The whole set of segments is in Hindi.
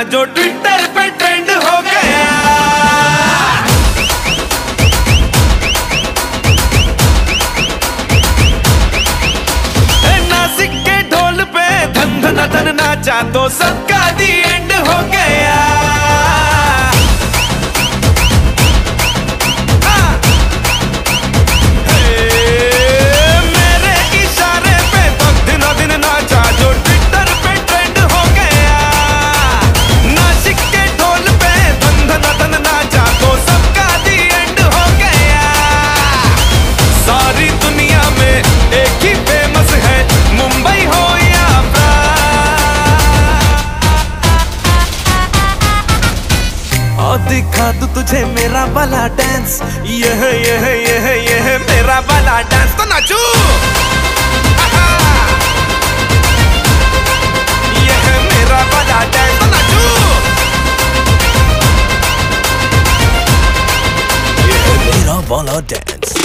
दिन जो ट्विटर पे ट्रेंड हो गया। नासिक के ढोल पे धन धन धन नाचा तो सबका दी एंड हो गया। दिखा दू तुझे मेरा वाला डांस यह यह यह यह मेरा वाला डांस तो नाचू। यह मेरा वाला डांस तो नाचू। यह मेरा वाला डांस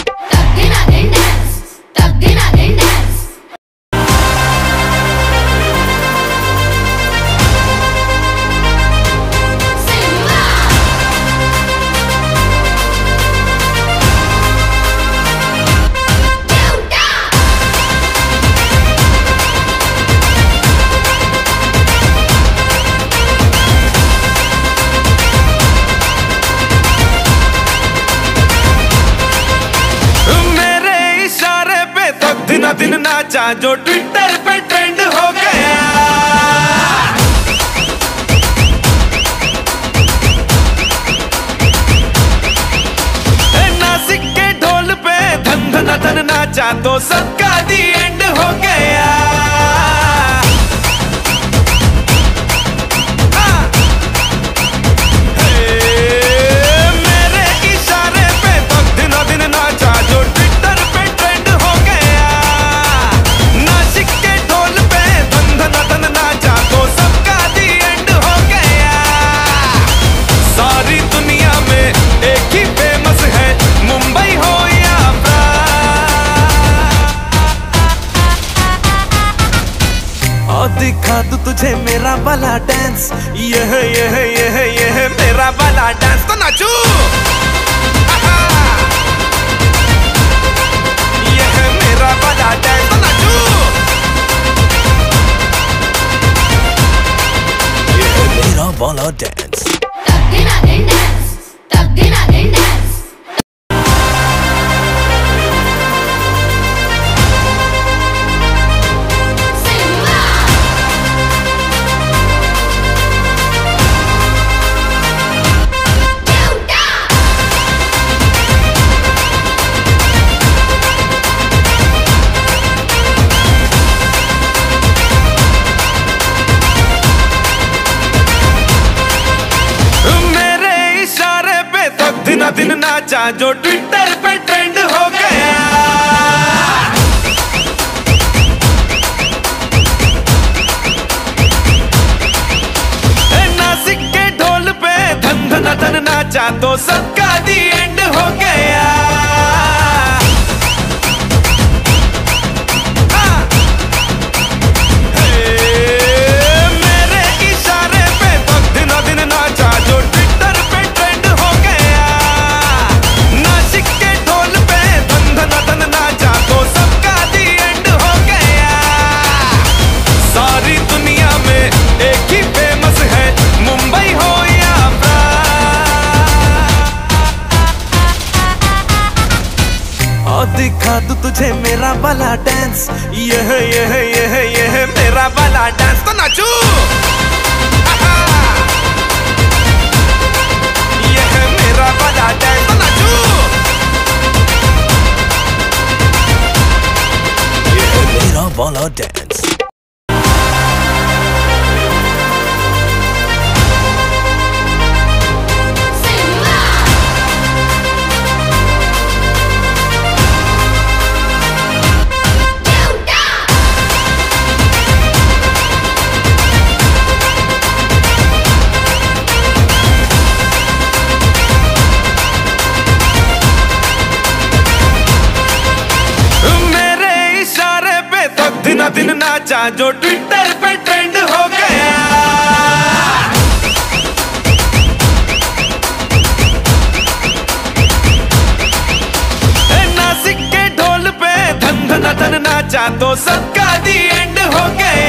दिन नाचा जो ट्विटर पे ट्रेंड हो गया। नासिक के ढोल पे धन धन धन नाचा तो सबका दी एंड हो गया। तुझे मेरा वाला डांस यह यह यह यह मेरा है डांस तो नाचू। यह मेरा वाला डांस तो नाचू। यह मेरा नाचा जो ट्विटर पे ट्रेंड हो गया। नासिक के ढोल पे धन धन धन नाचा तो सबका दी एंड हो गया। तुझे मेरा वाला डांस यह यह यह यह मेरा वाला डांस तो नाचू। यह मेरा वाला डांस तो नाचू। यह मेरा वाला डांस चाचा जो ट्विटर पे ट्रेंड हो गया। नासिक के ढोल पे धन धन धन नाचा तो सबका दी एंड हो गया।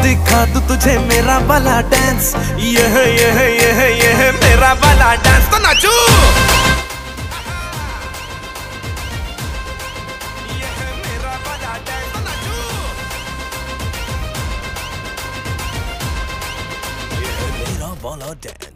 दिखा दू तुझे मेरा वाला डांस यह यह यह यह मेरा वाला डांस तो नाचू। Bolo dance. तो